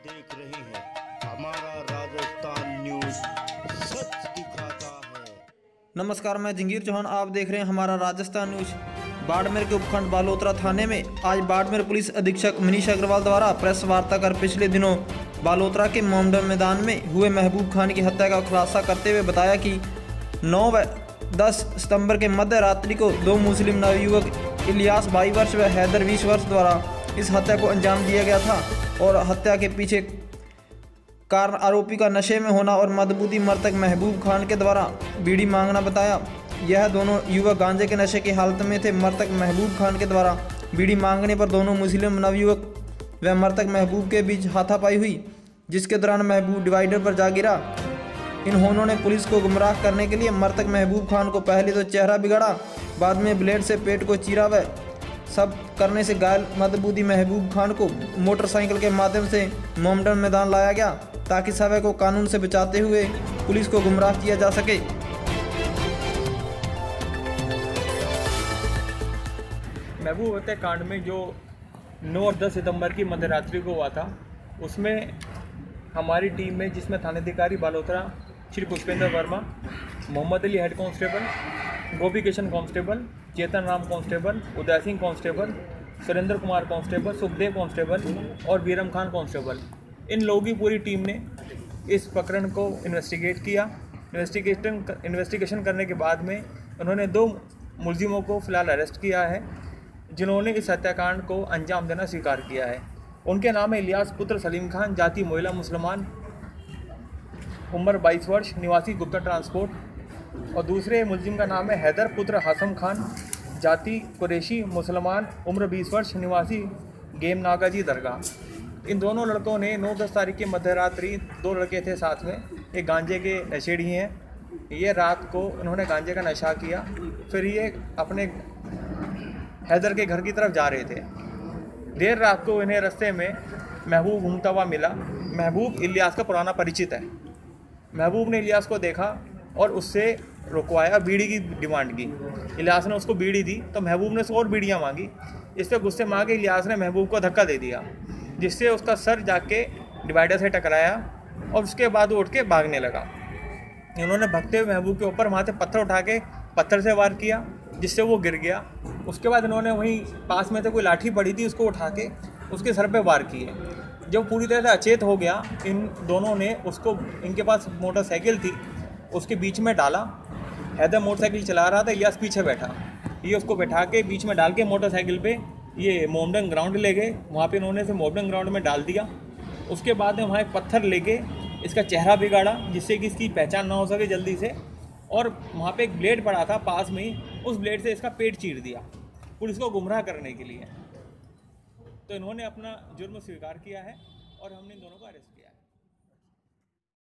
देख रहे हैं। हमारा राजस्थान न्यूज़ सच दिखाता है। नमस्कार, मैं जंगीर चौहान। आप देख रहे हैं हमारा राजस्थान न्यूज़। बाड़मेर के उपखंड बालोतरा थाने में आज बाड़मेर पुलिस अधीक्षक मनीष अग्रवाल द्वारा प्रेस वार्ता कर पिछले दिनों बालोतरा के मोमडन मैदान में हुए महबूब खान की हत्या का खुलासा करते हुए बताया कि 9 व 10 सितंबर के मध्य रात्रि को दो मुस्लिम नवयुवक इलियास बाई वर्ष व हैदर बीस वर्ष द्वारा इस हत्या को अंजाम दिया गया था। और हत्या के पीछे कारण आरोपी का नशे में होना और मदबूती मृतक महबूब खान के द्वारा बीड़ी मांगना बताया। यह दोनों युवक गांजे के नशे की हालत में थे। मृतक महबूब खान के द्वारा बीड़ी मांगने पर दोनों मुस्लिम नवयुवक व मृतक महबूब के बीच हाथापाई हुई, जिसके दौरान महबूब डिवाइडर पर जा गिरा। इन्होंने ने पुलिस को गुमराह करने के लिए मृतक महबूब खान को पहले तो चेहरा बिगाड़ा, बाद में ब्लेड से पेट को चीरा व सब करने से घायल मदबूदी महबूब खान को मोटरसाइकिल के माध्यम से मोमडन मैदान लाया गया, ताकि सभी को कानून से बचाते हुए पुलिस को गुमराह किया जा सके। महबूब हत्याकांड में जो 9 और 10 सितंबर की मध्यरात्रि को हुआ था, उसमें हमारी टीम में जिसमें थानाधिकारी Balotra, Shri Pushpendra Verma, Mohammad Ali head constable, Gopi Kishan constable Chetan Ram constable, Uday Singh constable, Surendra Kumar constable, Sukhdev constable और बीरम खान कांस्टेबल। इन लोगों की पूरी टीम ने इस प्रकरण को इन्वेस्टिगेट किया। इन्वेस्टिगेशन इन्वेस्टिगेशन करने के बाद में उन्होंने दो मुलजिमों को फ़िलहाल अरेस्ट किया है, जिन्होंने इस हत्याकांड को अंजाम देना स्वीकार किया है। उनके नाम है इलियास पुत्र सलीम खान, जाति महिला मुसलमान, उम्र 22 वर्ष, निवासी गुप्ता ट्रांसपोर्ट और दूसरे मुलजिम का नाम है हैदर पुत्र हासम खान, जाति कुरैशी मुसलमान, उम्र 20 वर्ष, निवासी गेम नागा जी दरगाह। इन दोनों लड़कों ने 9-10 तारीख की मध्य रात्रि दो लड़के थे साथ में, एक गांजे के नशेड़ी हैं। ये रात को इन्होंने गांजे का नशा किया, फिर ये अपने हैदर के घर की तरफ़ जा रहे थे। देर रात को इन्हें रस्ते में महबूब घूमता हुआ मिला। महबूब इलियास का पुराना परिचित है। महबूब ने इलियास को देखा और उससे रुकवाया बीड़ी की डिमांड की। इलियास ने उसको बीड़ी दी तो महबूब ने उसको और बीड़ियाँ मांगी। इस पर गुस्से में आके इलियास ने महबूब को धक्का दे दिया, जिससे उसका सर जाके डिवाइडर से टकराया और उसके बाद वो उठ के भागने लगा। इन्होंने भगते हुए महबूब के ऊपर वहाँ से पत्थर उठा के पत्थर से वार किया, जिससे वो गिर गया। उसके बाद इन्होंने वहीं पास में से कोई लाठी पड़ी थी, उसको उठा के उसके सर पे वार किए। जब पूरी तरह से अचेत हो गया, इन दोनों ने उसको, इनके पास मोटरसाइकिल थी उसके बीच में डाला हैदर मोटरसाइकिल चला रहा था इलियास पीछे बैठा। ये उसको बैठा के बीच में डाल के मोटरसाइकिल पे ये मोमडन ग्राउंड ले गए। वहाँ पे इन्होंने से मोमडन ग्राउंड में डाल दिया। उसके बाद में वहाँ एक पत्थर लेके इसका चेहरा बिगाड़ा, जिससे कि इसकी पहचान ना हो सके जल्दी से। और वहाँ पे एक ब्लेड पड़ा था पास में ही, उस ब्लेड से इसका पेट चीर दिया, पुलिस को गुमराह करने के लिए। तो इन्होंने अपना जुर्म स्वीकार किया है और हमने दोनों को अरेस्ट किया